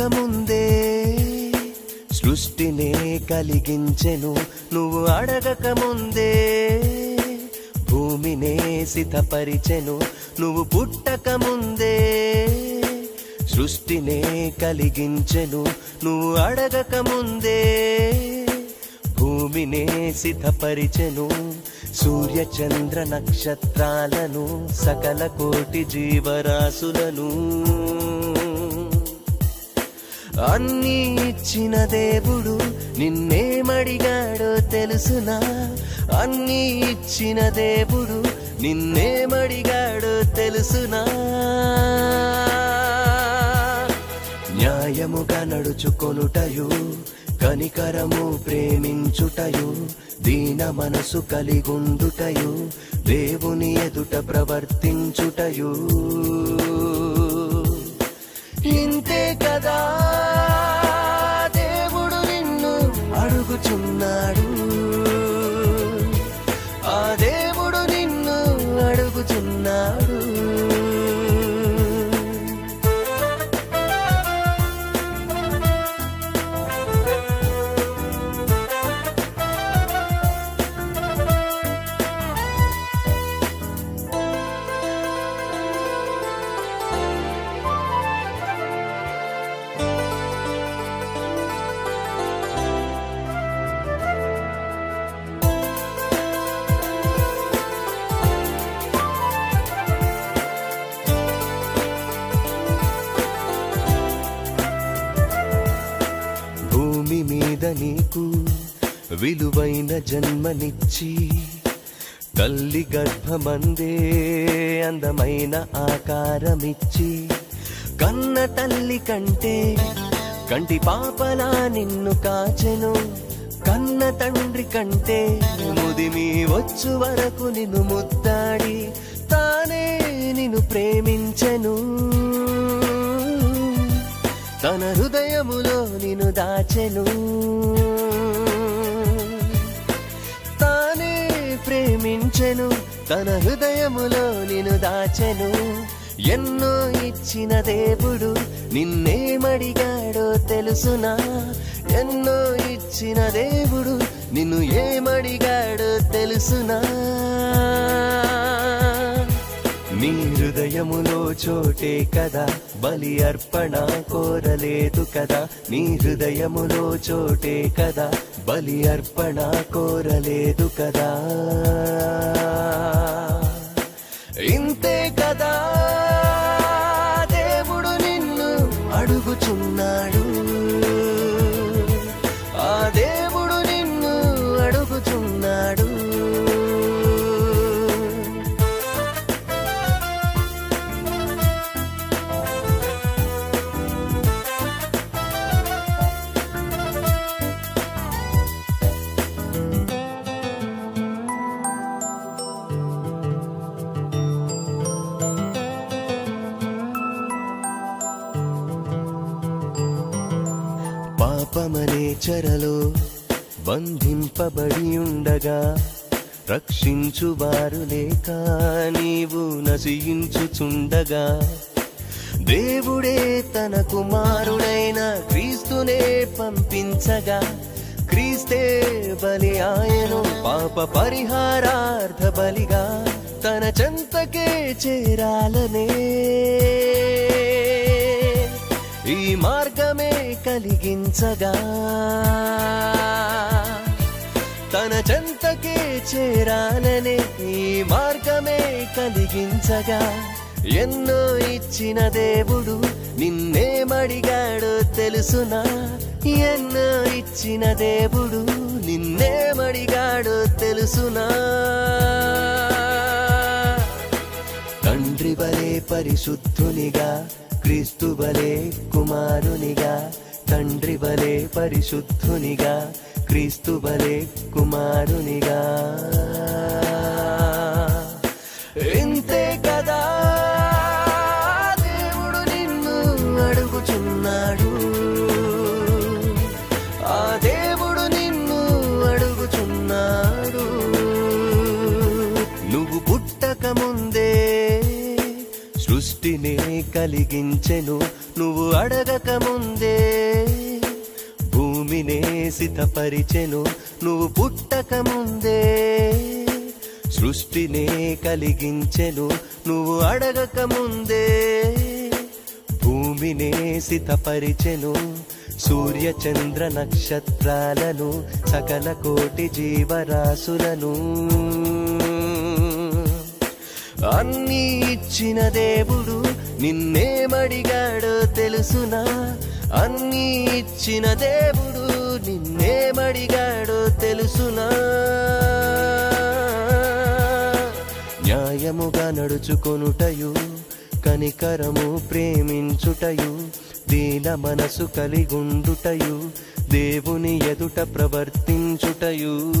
నువ్వు ముందే సృష్టినే కలిగించెను నువ్వు అడగక ముందే భూమినే సితపరిచెను నువ్వు పుట్టకముందే. సృష్టినే కలిగించెను నువ్వు అడగక ముందే భూమినే సితపరిచెను సూర్య చంద్ర నక్షత్రాలను సకల కోటి జీవరాశులను. అన్నీ ఇచ్చిన దేవుడు నిన్నేమడిగాడో తెలుసునా? అన్నీ ఇచ్చిన దేవుడు నిన్నేమడిగాడో తెలుసునా? న్యాయముగా నడుచుకొనుటయు కనికరము ప్రేమించుటయు దీన మనసు కలిగుండుటయు దేవుని ఎదుట ప్రవర్తించుటయు. ఇంతే కదా? భూమి మీద నీకు విలువైన జన్మనిచ్చి తల్లి గర్భమందే అందమైన ఆకారమిచ్చి కన్న తల్లి కంటే కంటి పాపలా నిన్ను కాచెను కన్న తండ్రి కంటే ముదిమి వచ్చు వరకు నిన్ను ముద్దాడి తానే నిన్ను ప్రేమించెను. తన హృదయములో నిన్ను దాచెను. తానే ప్రేమించెను తన హృదయములో నిన్ను దాచెను. ఎన్నో ఇచ్చిన దేవుడు నిన్నేమడిగాడో తెలుసునా? ఎన్నో ఇచ్చిన దేవుడు నిన్ను ఏమడిగాడో తెలుసునా? నీ హృదయములో చోటే కదా బలి అర్పణ కోరలేదు కదా. నీ హృదయములో చోటే కదా బలి అర్పణ కోరలేదు కదా. పాపమనే చెరలో బంధింపబడి ఉండగా రక్షించువారు లేక నీవు నశించుచుండగా. దేవుడే తన కుమారుడైన క్రీస్తునే పంపించగా. క్రీస్తే బలి ఆయను పాప పరిహారార్థ బలిగా తన చెంతకే చేరాలనే. ఈ మార్గ కలిగించగా. తన చెంతకే చేరాలనే ఈ మార్గమే కలిగించగా. ఎన్నో ఇచ్చిన దేవుడు నిన్నేమడిగాడో తెలుసునా? ఎన్నో ఇచ్చిన దేవుడు నిన్నేమడిగాడో తెలుసునా? తండ్రి బలే పరిశుద్ధునిగా క్రీస్తు బలే కుమారునిగా తండ్రి వలే పరిశుద్ధునిగా క్రీస్తు వలే కుమారునిగా. ఇంతే కదా దేవుడు నిన్ను అడుగుచున్నాడు. ఆ కలిగించెను నువ్వు అడగక ముందే. భూమినే సితపరిచెను నువ్వు పుట్టక ముందే. సృష్టినే కలిగించెను నువ్వు అడగక ముందే. భూమినే సితపరిచెను సూర్య చంద్ర నక్షత్రాలను సకల కోటి జీవరాశులను. అన్నీ ఇచ్చిన దేవుడు నిన్నేమడిగాడో తెలుసునా? అన్ని ఇచ్చిన దేవుడు నిన్నేమడిగాడో తెలుసునా? న్యాయముగా నడుచుకొనుటయు కనికరము ప్రేమించుటయు దీన మనసు కలిగుండుటయు దేవుని ఎదుట ప్రవర్తించుటయు.